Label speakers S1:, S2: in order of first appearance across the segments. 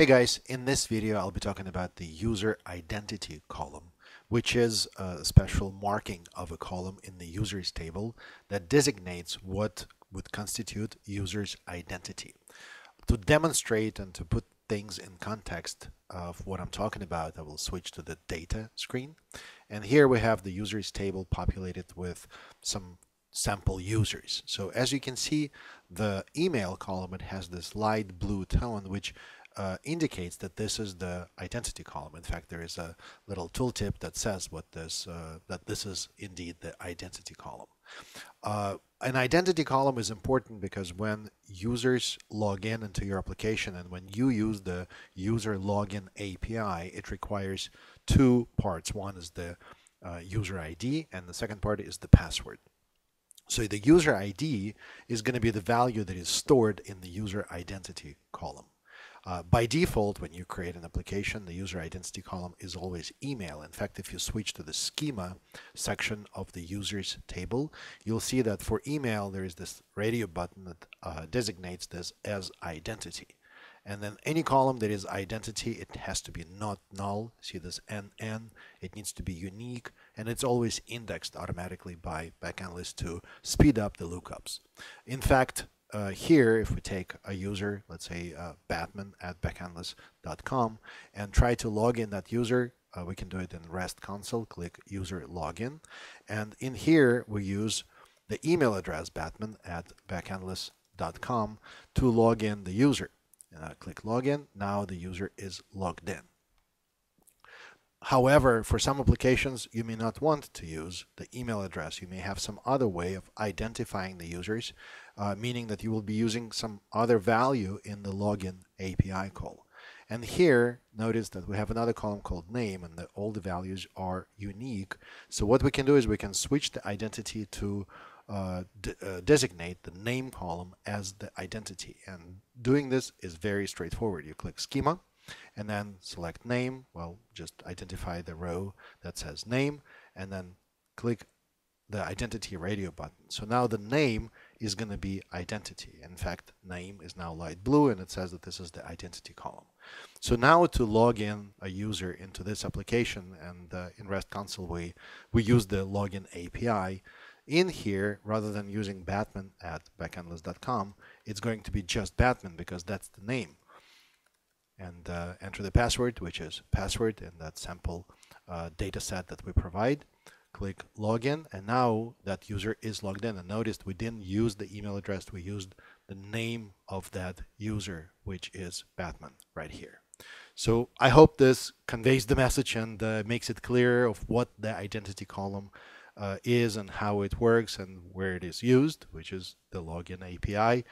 S1: Hey guys, in this video I'll be talking about the user identity column, which is a special marking of a column in the users table that designates what would constitute user's identity. To demonstrate and to put things in context of what I'm talking about, I will switch to the data screen. And here we have the users table populated with some sample users. So as you can see, the email column, it has this light blue tone, which uh, indicates that this is the identity column. In fact, there is a little tooltip that says what this uh, that this is indeed the identity column. Uh, an identity column is important because when users log in into your application and when you use the user login API, it requires two parts. One is the uh, user ID and the second part is the password. So the user ID is going to be the value that is stored in the user identity column. Uh, by default, when you create an application, the user identity column is always email. In fact, if you switch to the schema section of the users table, you'll see that for email, there is this radio button that uh, designates this as identity. And then any column that is identity, it has to be not null. See this NN, it needs to be unique, and it's always indexed automatically by Backendless to speed up the lookups. In fact, uh, here, if we take a user, let's say uh, Batman at backendless.com, and try to log in that user, uh, we can do it in REST console, click user login. And in here, we use the email address batman at backendless.com to log in the user. Click login. Now the user is logged in. However, for some applications, you may not want to use the email address. You may have some other way of identifying the users, uh, meaning that you will be using some other value in the login API call. And here, notice that we have another column called name and that all the values are unique. So what we can do is we can switch the identity to uh, uh, designate the name column as the identity. And doing this is very straightforward. You click schema and then select name. Well, just identify the row that says name and then click the identity radio button. So now the name is going to be identity. In fact, name is now light blue and it says that this is the identity column. So now to log in a user into this application and uh, in REST console we, we use the login API. In here, rather than using Batman at backendless.com, it's going to be just Batman because that's the name and uh, enter the password, which is password in that sample uh, data set that we provide. Click login, and now that user is logged in. And notice we didn't use the email address, we used the name of that user, which is Batman right here. So I hope this conveys the message and uh, makes it clear of what the identity column uh, is and how it works and where it is used, which is the login API.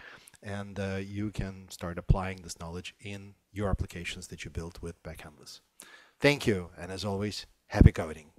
S1: And uh, you can start applying this knowledge in your applications that you built with Backendless. Thank you, and as always, happy coding.